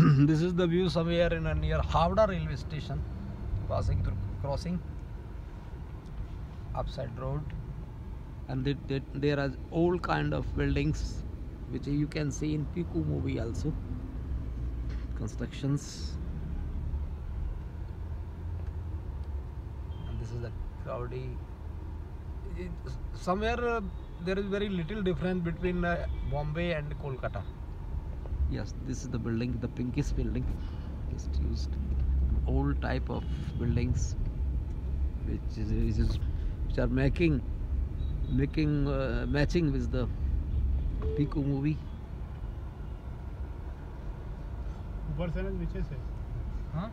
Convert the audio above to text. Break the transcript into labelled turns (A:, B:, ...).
A: this is the view somewhere in a near Howrah railway station. Passing through, crossing upside road, and th- th- there are all kind of buildings, which you can see in Piku movie also. Constructions, and this is the cloudy. It, somewhere uh, there is very little difference between uh, Bombay and Kolkata. Yes, this is the building, the pinkish building. Just used old type of buildings, which is, which, is, which are making making uh, matching with the Pico movie.
B: ऊपर से ना नीचे से
A: Huh?